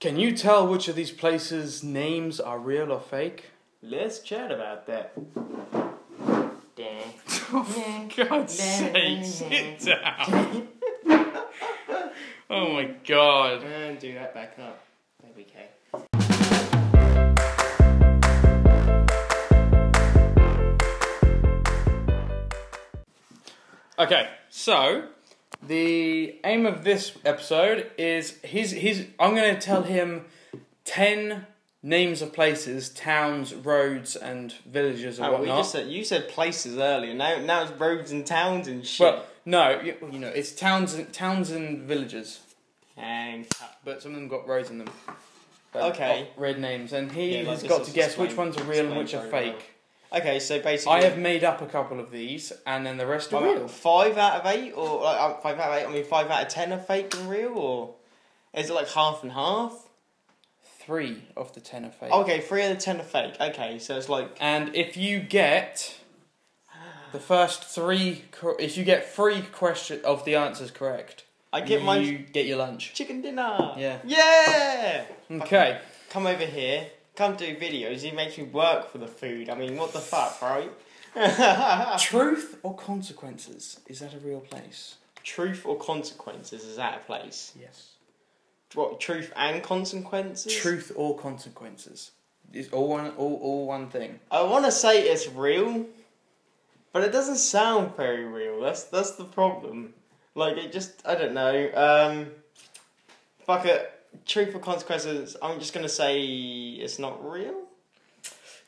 Can you tell which of these places' names are real or fake? Let's chat about that. Dang. Oh, for God's sake, sit down. oh my god. And do that back up. There we go. Okay, so the aim of this episode is he's he's I'm gonna tell him ten names of places, towns, roads, and villages and Oh, we whatnot. just said you said places earlier. Now now it's roads and towns and shit. well, no, you, you know it's towns and towns and villages, and cut. but some of them got roads in them. But Okay. red names, and he's Yeah, like got to guess which ones are real and which are fake. well. Okay, so basically, I have made up a couple of these, and then the rest are Five- real. Five out of eight, or like uh, five out of eight. I mean, five out of ten are fake and real, or is it like half and half? Three of the ten are fake. Okay, three of the ten are fake. Okay, so it's like And if you get the first three, if you get three question of the answers correct, I get my get your lunch. chicken dinner. Yeah. Yeah. Okay. Come over here. Come do videos. He makes me work for the food. I mean, what the fuck, right? Truth or consequences? Is that a real place? Truth or consequences is that a place? Yes. What truth and consequences? Truth or consequences? It's all one, all, all one thing. I want to say it's real, but it doesn't sound very real. That's that's the problem. Like it just I don't know. Um, fuck it. Truth or consequences? I'm just gonna say it's not real.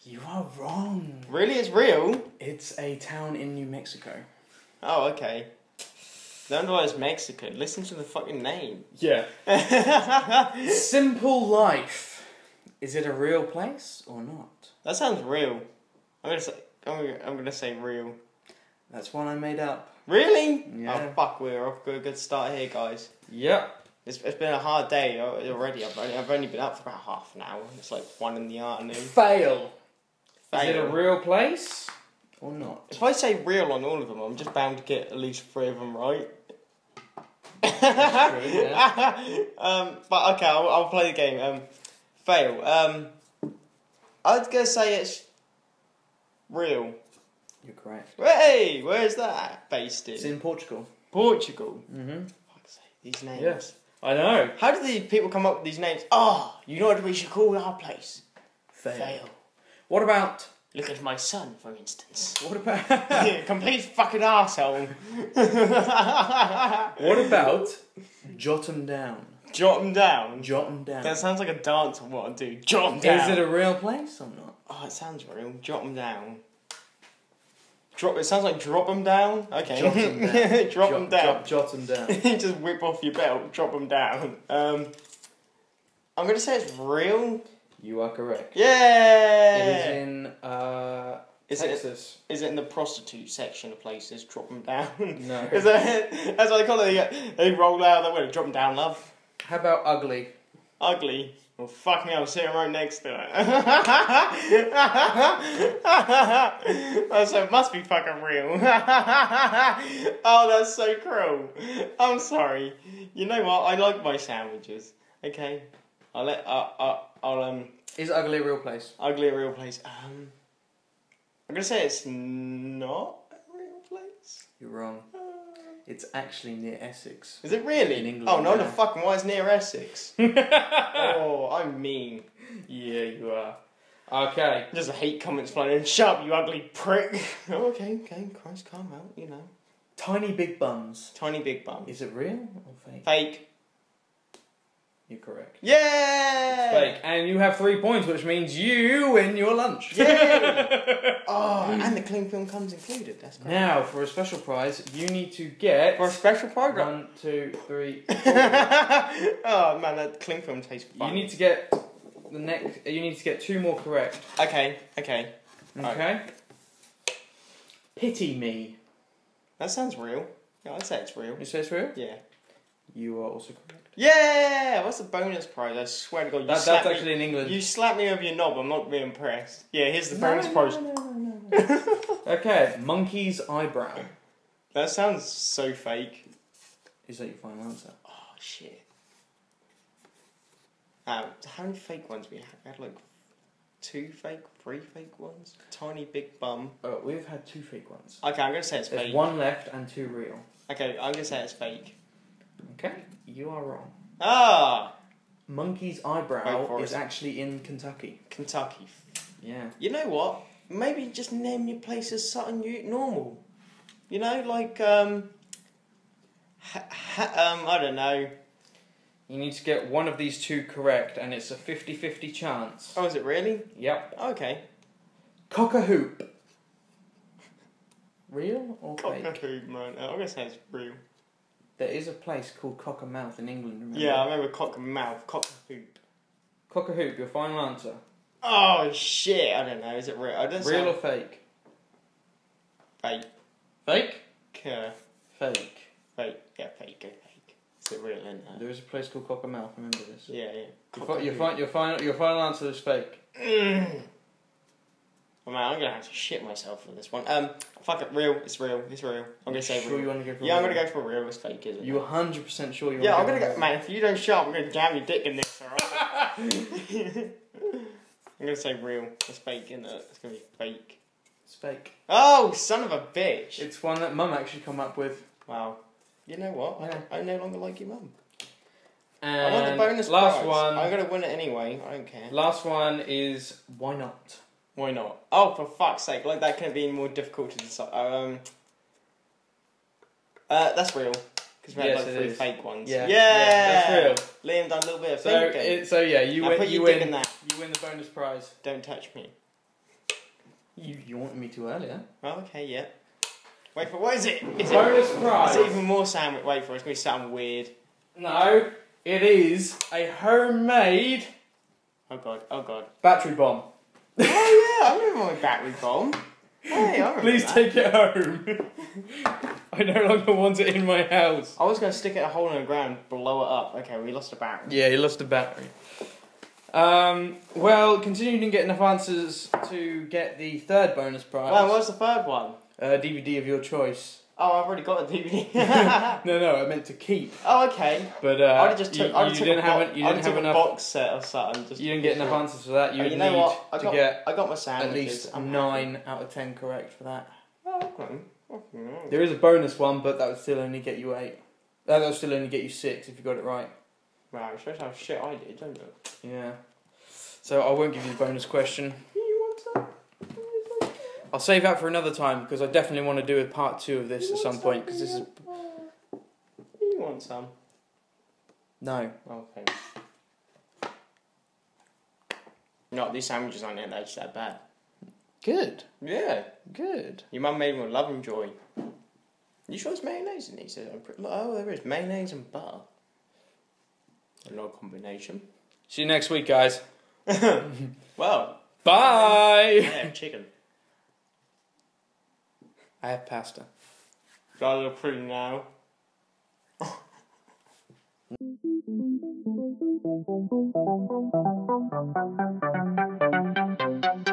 You are wrong. Really, it's real. It's a town in New Mexico. Oh, okay. No wonder why it's Mexican. Listen to the fucking name. Yeah. Simple life. Is it a real place or not? That sounds real. I'm gonna say. I'm gonna, I'm gonna say real. That's one I made up. Really? Yeah. Oh fuck, we're off to a good start here, guys. Yep. It's, it's been a hard day already. I've only, I've only been up for about half an hour. It's like one in the afternoon. Fail. Is it a real place or not? If I say real on all of them, I'm just bound to get at least three of them right. That's true, um, but okay, I'll, I'll play the game. Um, fail. Um, I was gonna say it's real. You're correct. Hey, where's that based It's in? in Portugal. Portugal. Mm-hmm. These names. Yes. I know. How do these people come up with these names? Oh, you know what we should call our place? Fail. Fail. What about? Look at my son, for instance. What about? Complete fucking asshole. what about? Jot 'em down. Jot them down. Jot 'em down. That sounds like a dance I want to do. Jot them down. Is it a real place or not? Oh, it sounds real. Jot them down. Drop. It sounds like drop them down. Okay. Jot 'em down. drop Jot- them down. Jot, jot 'em down. Just whip off your belt. Drop them down. Um, I'm gonna say it's real. You are correct. Yeah. It is in uh, Is it- Texas. Is it in the prostitute section of places? Drop them down. No. Is that, that's what they call it. They, they roll out the window. Drop them down, love. How about ugly? Ugly. Well, fuck me, I'm sitting right next to it. so it must be fucking real. oh, that's so cruel. I'm sorry. You know what? I like my sandwiches. Okay, I'll let. Uh, uh, I'll um. Is ugly a real place? Ugly a real place. Um. I'm gonna say it's not a real place. You're wrong. Uh, It's actually near Essex. Is it really? In England, oh no, the yeah. fucking why it's near Essex. oh, I'm mean. Yeah, you are. Okay. Just a hate comments flying in. Shut up, you ugly prick. oh, okay, okay, Christ, calm out, you know. Tiny big Bums. Tiny big bum. Is it real or fake? Fake. You're correct. Yeah! Fake. And you have three points, which means you win your lunch. Yay! Oh, and the cling film comes included. That's great. now, for a special prize, you need to get For a special program. one, two, three. oh man, that cling film tastes fun. You need to get the next. Uh, you need to get two more correct. Okay, okay. Okay. Pity me. That sounds real. Yeah, I'd say it's real. You say it's real? Yeah. You are also correct. Yeah! What's the bonus prize? I swear to God, you That, slapped that's me. actually in England. You slapped me over your knob. I'm not being impressed. Yeah, here's the No, bonus no, prize. no, no, no, no. okay, monkey's eyebrow. That sounds so fake. Is that your final answer? Oh shit. Um, how many fake ones we had? We had like two fake, three fake ones. Tiny big bum. Oh, we've had two fake ones. Okay, I'm gonna say it's There's fake. one left and two real. Okay, I'm gonna say it's fake. Okay, you are wrong. Ah, Monkey's eyebrow for is it. actually in Kentucky. Kentucky. Yeah. You know what? Maybe just name your places something you, normal. You know, like um, ha, ha, um, I don't know. You need to get one of these two correct, and it's a 50 50 chance. Oh, is it really? Yep. Okay. Cock a hoop. Real or fake? Cockapoo, man. I'm gonna say it's real. There is a place called Cockermouth in England, remember? Yeah, I remember cock and mouth, cockapoo. Cock a hoop, your final answer. Oh shit! I don't know. Is it real? I don't Real or fake? fake. Fake? Uh, Fake. fake. Yeah, fake. Go fake. Is it real? There is a place called Cockermouth, remember this. Yeah, yeah. Your, fi- your, fi- your, final, your final answer is fake. Mm. Well, man, I'm gonna have to shit myself for this one. Um, fuck it, real. It's real. It's real. I'm gonna say sure real. you want to go for yeah, I'm gonna go for real. It's fake, is it? You 100% sure you yeah, I'm gonna go. Man, if you don't shut up, I'm gonna jam your dick in this. Alright. I'm gonna say real. It's fake, isn't it? It's gonna be fake. It's fake. Oh, son of a bitch! It's one that Mum actually come up with. Wow. You know what? Yeah. I, I no longer like your mum. And I want the bonus last prize. one. I'm gonna win it anyway. I don't care. Last one is why not? Why not? Oh, for fuck's sake! Like that couldn't be more difficult to decide. Um, uh, that's real because we had Yes, like three is. fake ones. Yeah, yeah, that's real. Liam done a little bit of So, thinking. it, so yeah, you Now win. You win. that. You win the bonus prize. Don't touch me. You you wanted me to earlier. Oh, okay, yeah. Wait for what is it? Is it? bonus Is prize. it even more sandwich? Wait for it. It's gonna sound weird. No, it is a homemade Oh god. Oh god. battery bomb. Oh yeah, I remember my battery bomb. Hey, I Please that. take it home. I no longer want it in my house. I was gonna stick it a hole in the ground, blow it up. Okay, we lost a battery. Yeah, you lost a battery. Um, well, continuing to get enough answers to get the third bonus prize. Well, what's the third one? A DVD of your choice. Oh, I've already got a DVD. No, no, I meant to keep. oh, okay. But uh, I'd have just you, took. I'd you took didn't have bo- you didn't have a enough. box set or something. Just You didn't get enough answers for that. You you know need what? I to got. get I got my sandwiches. at least I'm nine out of ten correct for that. Oh, okay. Okay. There is a bonus one, but that would still only get you eight. That would still only get you six if you got it right. Wow, it shows how shit I did, don't it? Yeah. So I won't give you the bonus question. You want some? I'll save that for another time because I definitely want to do a part two of this You at some point because this is? You want some? no. Okay. No, these sandwiches aren't that that bad. Good. Yeah. Good. Your mum made them with love and joy. You sure it's mayonnaise in these? Oh, there is mayonnaise and butter. A lot of combination. See you next week, guys. Well, I Bye. have chicken. I have pasta. Got a little pretty now. Thank you.